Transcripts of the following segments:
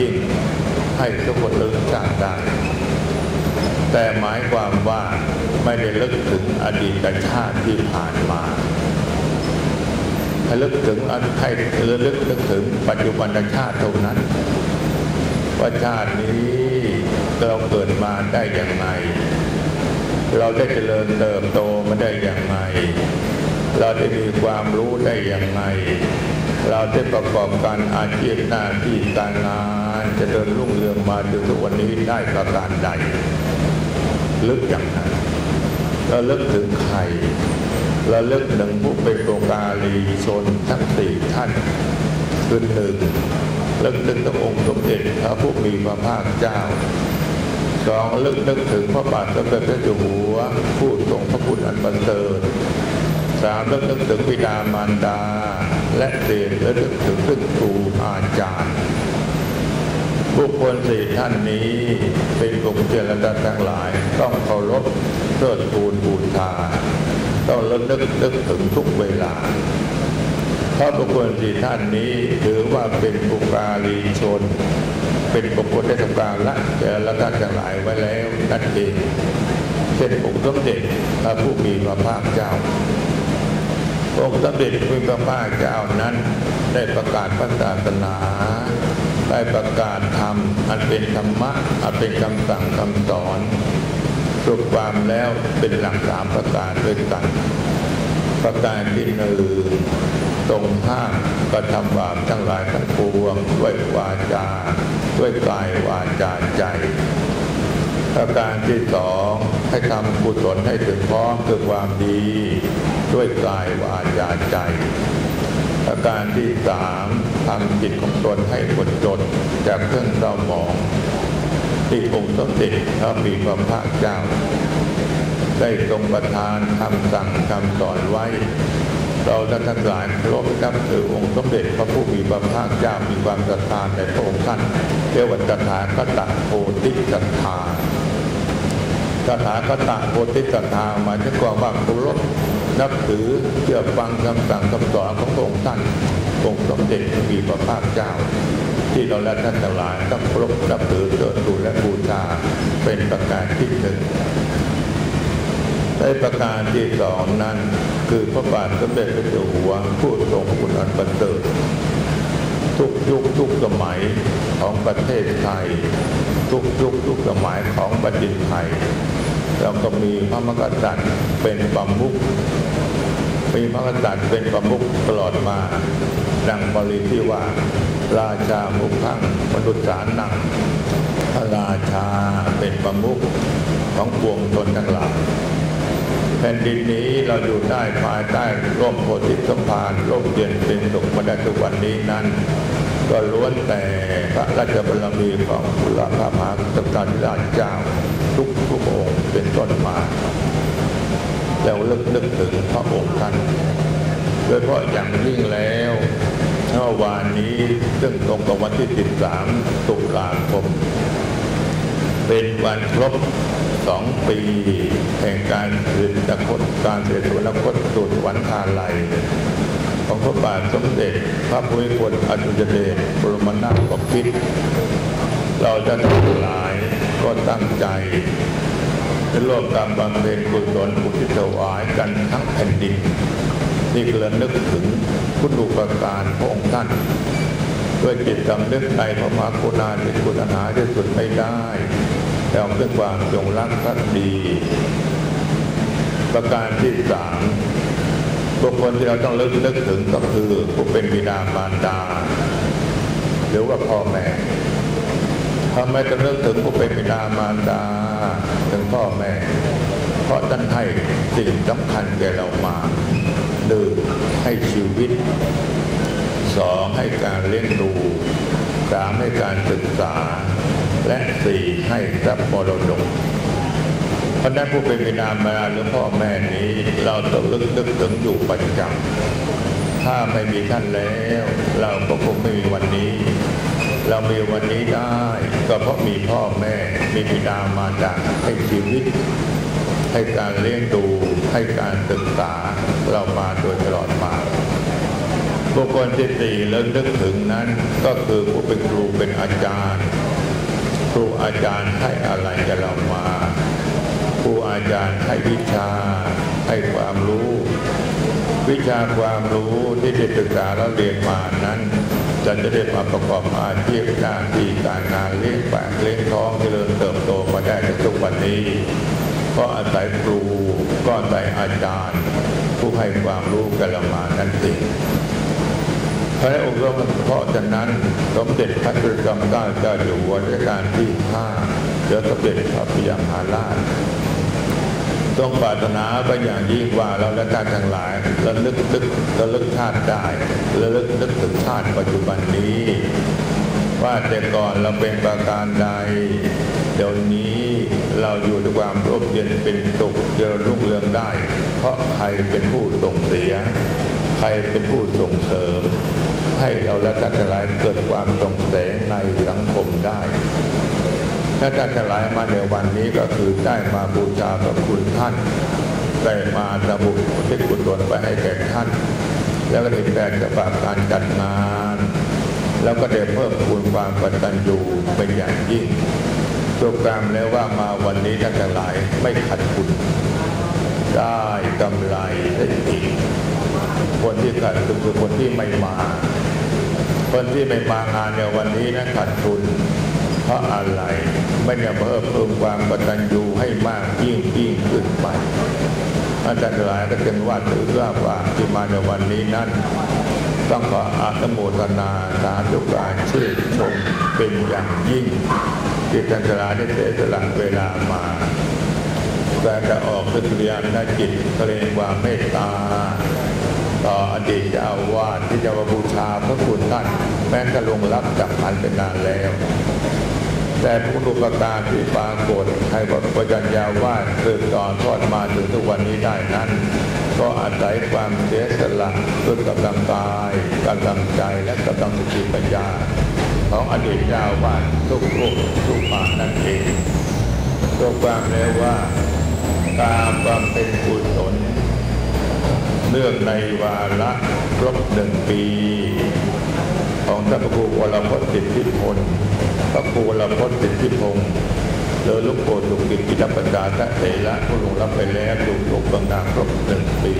ยิ่งให้ทุกคนลึกชาติได้ แต่หมายความว่าไม่ได้ลึกถึงอดีตชาติที่ผ่านมาให้ลึกถึงให้ลึกนึกถึงปัจจุบันชาติเท่านั้นว่าชาตินี้เราเกิดมาได้อย่างไร เราได้เจริญเติบโตมาได้อย่างไร เราได้มีความรู้ได้อย่างไรเราได้ประกอบการอาชีพหน้าที่การงานจะเดินรุ่งเรืองมาจนทุกวันนี้ได้ประการใด ลึกอย่างนั้นเราลึกถึงใครเราลึกถึงผู้เป็นโกกาลีชนทั้งสี่ท่านคือหนึ่งลึกถึงพระองค์สมเด็จพระผู้มีพระภาคเจ้าสองลึกนึกถึงพระบาทสมเด็จพระเจ้าอยู่หัวผู้ทรงพระคุณอันประเสริฐ สามลึกนึกถึงบิดามารดา และเดชและลึกถึงซึ่งครูอาจารย์บุคคลสี่ท่านนี้เป็นกลุ่มเจริญทั้งหลาย ต้องเคารพเทิดทูนบูชาต้องเลิกนึกนึกถึงทุกเวลาเพราะบุคคลสี่ท่านนี้ถือว่าเป็นบุคาลีชน เป็นบุคคลได้ทำการละเจริญท่านทั้งหลายไว้แล้วนั่นเองเช่นองค์สมเด็จพระผู้มีพระภาคเจ้า องค์สมเด็จพระพุทธภาเจ้านั้น ได้ประกาศพระศาสนา ได้ประกาศธรรม อันเป็นธรรมะ อันเป็นคำสั่งคำสอนรวมความแล้วเป็นหลักสามประการด้วยกัน ประการที่หนึ่งตรงห้ามกระทำบาปทั้งหลายทั้งปวงด้วยวาจาด้วยกายวาจาใจ ประการที่สองให้ทำกุศลให้ถึงพร้อมคือความดี ด้วยกายวาจาใจประการที่สามทำจิตของตนให้หมดจดจากเครื่องเศร้าหมองที่องค์สมเด็จพระมีพระภาคเจ้า ได้ทรงประทานคำสั่งคำสอนไว้ เราท่านทั้งหลายรพนับถือองค์สมเด็จพระผู้มีพระภาคเจ้ามีความศรัทธาในพระองค์ท่านเทวตถาคตโพธิศรัทธา ตถาคตโพธิศรัทธาหมายถึงความว่าเคารพนับถือเชื่อฟังคำสั่งคำสอนของพระองค์ท่านองค์สมเด็จพระมีพระภาคเจ้า ที่เราและท่านทั้งหลายต้องเคารพนับถือเทิดทูและบูชาเป็นประการที่หนึ่งในประการที่สองนั้น คือพระบาทสมเด็จพระเจ้าอยู่หัวผู้ทรงคุณอันประเสริฐ ทุกยุคทุกสมัยของประเทศไทย ทุกยุคทุกสมัยของประเทศไทยเราก็มีพระมกษัตริย์เป็นประมุขมีพระมกษัตริย์เป็นประมุขตลอดมา ดังบาลีที่ว่า ราชามุขังมนุษย์สารนังพระราชาเป็นประมุขของปวงชนทั้งหลาย ผ่นดินนี้เราอยู่ได้ภายใต้ร่มโพธิสมภารร่มเย็นเป็นสุขมาได้ทุกวันนี้นั้น ก็ล้วนแต่พระราชบารมีของพระพระมหากษัตริย์ราชเจ้า ทุกทุกองค์เป็นต้นมาแล้วลึกนึกถึงพระองค์ท่านโดยเฉพาะอย่างยิ่งแล้วเมื่อวานนี้ซึ่งตรงกับวันที่ 13 ตุลาคม เป็นวันครบสองปีแห่งการคืนตะคตการเสด็จสวรรคตสู่สวรรคาลัยของพระบาทสมเด็จพระภูมิพลอดุลยเดชบรมนาถบพิตรเราจะทั้งหลายก็ตั้งใจจะร่วมกันบำเพ็ญกุศลอุทิศถวายกันทั้งแผ่นดินที่กระนึกถึงคุณูปการพระองค์ท่านด้วยจิตสำนึกในพระมหากรุณาธิคุณหาที่สุดไม่ได้ แต่ด้วยความจงรักภักดี ประการที่สามบุคคลที่เราต้องเลิกนึกถึงก็คือผู้เป็นบิดามารดา หรือว่าพ่อแม่ทำไมต้องนึกถึงผู้เป็นบิดามารดาถึงพ่อแม่ เพราะท่านให้สิ่งสำคัญแก่เรามาหนึ่งให้ชีวิตสองให้การเลี้ยงดูามให้การศึกษา และสี่ให้ทรัพย์มรดกเพราะนั้นผู้เป็นบิดามารดาหรือพ่อแม่นี้เราต้องลึกนึกถึงอยู่ประจำถ้าไม่มีท่านแล้ว เราก็คงไม่มีวันนี้ เรามีวันนี้ได้ ก็เพราะมีพ่อแม่มีบิดามารดาให้ชีวิต ให้การเลี้ยงดูให้การศึกษาเรามาโดยตลอดมา บุคคลที่สี่แล้วนึกถึงนั้นก็คือผู้เป็นครูเป็นอาจารย์ ครูอาจารย์ให้อะไรจะเรามาครูอาจารย์ให้วิชาให้ความรู้ วิชาความรู้ที่ได้ศึกษาแล้วเรียนมานั้นจะจะได้มาประกอบอาชีพการที่การงานเลี้ยงปากเลี้ยงท้องเจริญเติบโตมาได้ในทุกวันนี้ ก็อาศัยครูก็อาศัยอาจารย์ ผู้ให้ความรู้กันลมานั่นเอง พระองค์ก็เพราะฉะนั้นสมเด็จพระจุลจอมเกล้าเจ้าอยู่หัวรัชกาลที่ห้าเดี๋ยวสมเด็จพระพิยมหาราชต้องปรารถนาไปอย่างยิ่งว่าเราและท่านทั้งหลายระลึกนึกระลึกชาติได้ระลึกนึกถึงชาติปัจจุบันนี้ ว่าแต่ก่อนเราเป็นประการใดเดี๋ยวนี้เราอยู่ด้วยความร่มเย็นเป็นสุขเจริญรุ่งเรืองได้ เพราะใครเป็นผู้ส่งเสีย ใครเป็นผู้ส่งเสริม ให้เราและท่านทั้งหลายเกิดความสงเสริมในสังคมได้ถ้าท่านทั้งหลายมาในวันนี้ก็คือได้มาบูชาพระคุณท่านได้มาระบุที่กุศลไปให้แก่ท่าน แล้วก็ได้แปลกระบาการจัดงาน แล้วก็ได้เพิ่มคูณความกตัญญูเป็นอย่างยิ่งโปรแกรมแล้วว่ามาวันนี้ท่านทั้งหลายไม่ขัดทุนได้กำไรได้อีกคนที่ขาดทุนคือคนที่ไม่มา คนที่ไม่มางานในวันนี้นะขาดทุน เพราะอะไรไม่ได้เพิ่มเพิ่มความกตัญญูให้มากยิ่งยิ่งขึ้นไปอาจารย์หลายก็จึงว่าถือว่าว่าที่มาในวันนี้นั้น ต้องขออาตโมทนาสาธุการชื่นชมเป็นอย่างยิ่ง ที่ท่านหลายได้เสียสละเวลามาแต่จะออกสุริยานจิตเกรงความเมตตา อดีตเจ้าวาสที่จะมาบูชาพระคุณท่านแม้จะลงรับจากพันเป็นนานแล้ว แต่ผู้นุปกาที่ปรากฏให้บทประจัญญาว่าสืบต่อทอดมาถึงทุกวันนี้ได้นั้น ก็อาศัยความเสียสละด้วยกำลังกายกำลังใจและกำลังสติปัญญา ของอดีตเจ้าวาสทุกรูปทุกปานนั่นเองตัวความแล้วว่าการบำเพ็ญกุศล เนื่องในวาระครบหนึ่งปี ของท่านพระครูวรพจน์สิทธิพลพระครูวรพจน์สิทธิพงศ์เลอลุกโกสุกิจกิจปัญญาทะเถระผู้ลงรับไปแล้วถูกถูกบังนาครบหนึ่งปี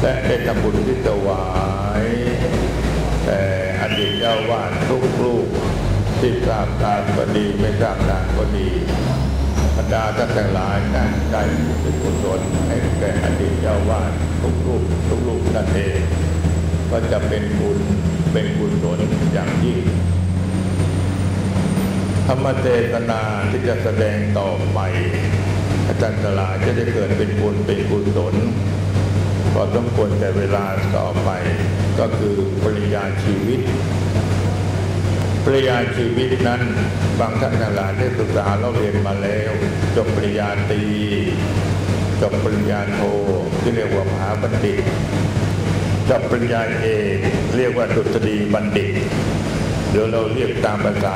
และได้ทำบุญที่ถวายแต่อดีตเจ้าวาดทุกรูปที่ทราบตามก็ดีไม่ทราบตามก็ดี บรรดาท่านทั้งหลายตั้งใจเป็นกุศลให้แก่อดีตเจ้าวาดทุกรูปทุกรูปนั่นเองก็จะเป็นบุญเป็นกุศลอย่างยิ่งธรรมเทศนาที่จะแสดงต่อไป อาจารย์ตลาจะได้เกิดเป็นบุญเป็นกุศลพอสมควรแต่เวลาต่อไป ก็คือปริญญาชีวิต ปริญญาชีวิตนั้นบางท่านทั้งหลายได้ศึกษาเล่าเรียนมาแล้วจบปริญญาตรีจบปริญญาโทที่เรียกว่ามหาบัณฑิตจบปริญญาเอกเรียกว่าดุษฎีบัณฑิตเดี๋ยวเราเรียกตามภาษา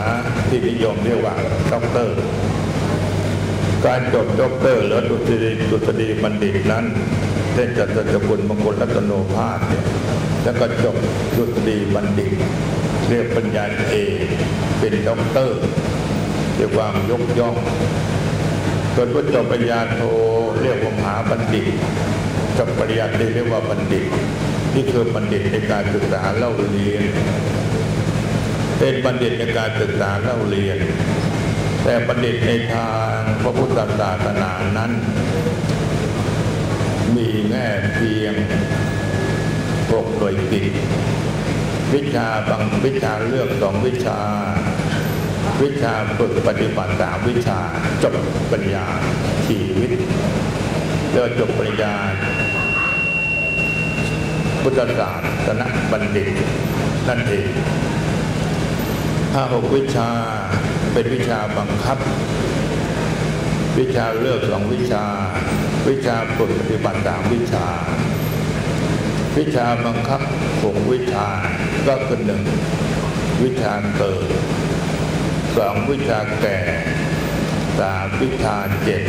ที่นิยมเรียกว่าด็อกเตอร์ การจบด็อกเตอร์หรือดุษฎีดุษฎีบัณฑิตนั้นเช่นจัตตะกุลมงคลรัตโนภาสเนี่ยแล้วก็จบดุษฎีบัณฑิต เรียกปริญญาเอกเป็นด็อกเตอร์เรียกความยกย่องส่วนผู้จบปริญญาโทเรียกว่ามหาบัณฑิตจบปริญญาตรีเรียกว่าบัณฑิตนี่คือบัณฑิตในการศึกษาเล่าเรียน เป็นบัณฑิตในการศึกษาเล่าเรียน แต่บัณฑิตในทางพระพุทธศาสนานั้น มีแง่เพียงหกหน่วยกิจ วิชาบางวิชาเลือกสองวิชา วิชาฝึกปฏิบัติสามวิชาจบปริญญาชีวิตเลือกจบปริญญาพุทธศาสตร์นบัณฑิตนั่นเองห้าหกวิชาเป็นวิชาบังคับ วิชาเลือกสองวิชา วิชาฝึกปฏิบัติสามวิชา วิชาบังคับหกวิชาก็คือหนึ่งวิชาเกิดสองวิชาแก่สามวิชาเจ็ด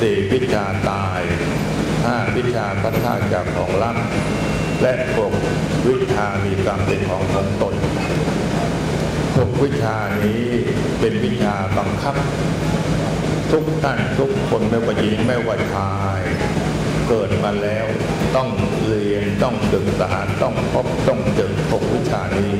สี่วิชาตายห้าวิชาพัฒนาจากของลับและหกวิชามีกรรมเป็นของของตนหกวิชานี้เป็นวิชาบังคับ ทุกท่านทุกคนไม่ว่าหญิงไม่ว่าชาย เกิดมาแล้วต้องเรียนต้องศึกษาต้องพบต้องเจอหกวิชานี้